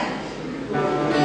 した